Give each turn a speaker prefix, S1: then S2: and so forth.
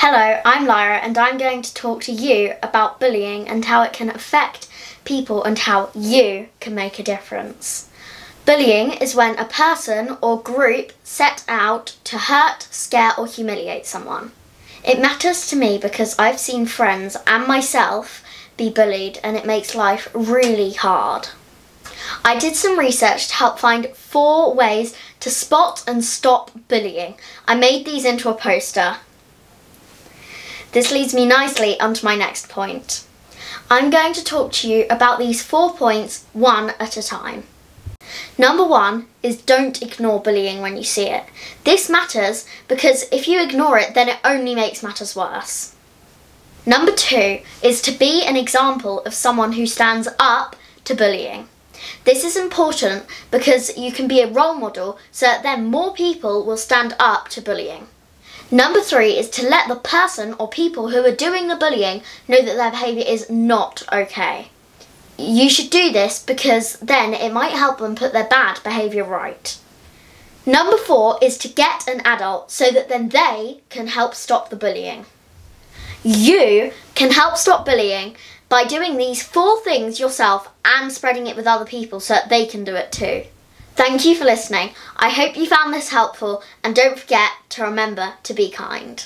S1: Hello, I'm Lyra and I'm going to talk to you about bullying and how it can affect people and how you can make a difference. Bullying is when a person or group set out to hurt, scare or humiliate someone. It matters to me because I've seen friends and myself be bullied and it makes life really hard. I did some research to help find four ways to spot and stop bullying. I made these into a poster. This leads me nicely onto my next point. I'm going to talk to you about these four points one at a time. Number one is don't ignore bullying when you see it. This matters because if you ignore it, then it only makes matters worse. Number two is to be an example of someone who stands up to bullying. This is important because you can be a role model so that then more people will stand up to bullying. Number three is to let the person or people who are doing the bullying know that their behaviour is not okay. You should do this because then it might help them put their bad behaviour right. Number four is to get an adult so that then they can help stop the bullying. You can help stop bullying by doing these four things yourself and spreading it with other people so that they can do it too. Thank you for listening. I hope you found this helpful and don't forget to remember to be kind.